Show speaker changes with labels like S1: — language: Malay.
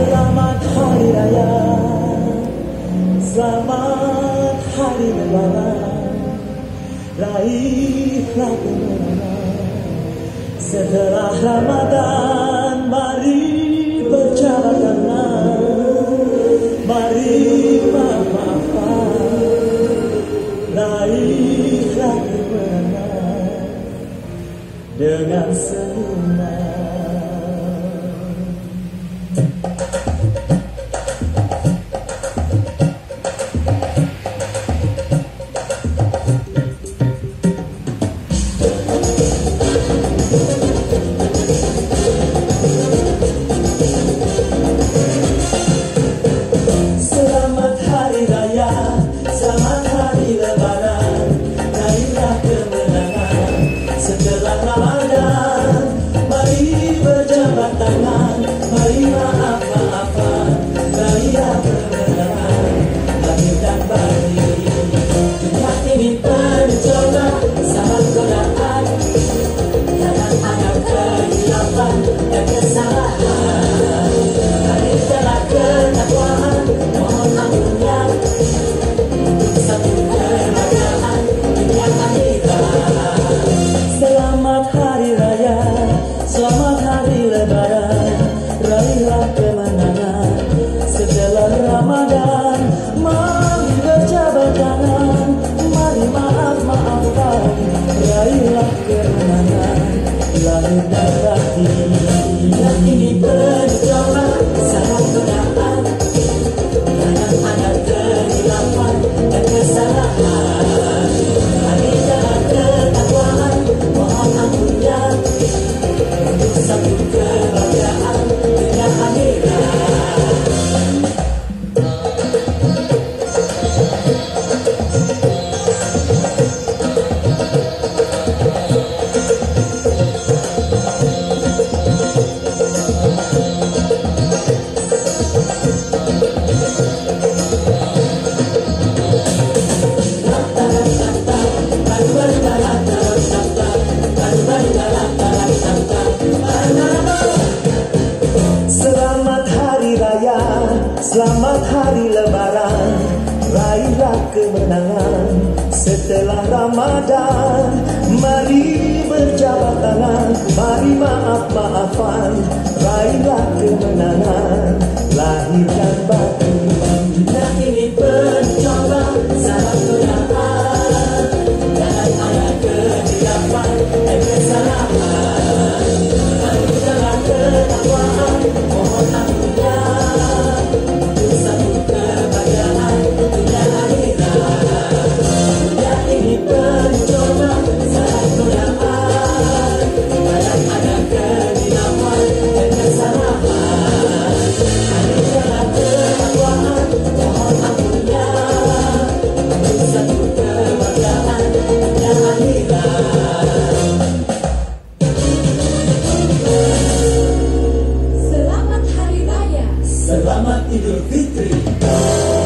S1: Selamat Hari Raya. Selamat Hari Lebaran. Raihlah kemenangan Setelah Ramadan Mari berjalan tangan Mari maaf-maafan Raihlah kemenangan Dengan senyuman kemenangan Setelah Ramadan Mari berjabat tangan. Mari maaf-maafan Raihlah kemenangan. Lahirkan batu Salam doaan Dan ada kejelapan Dan kesalahan Selamat Idul Fitri.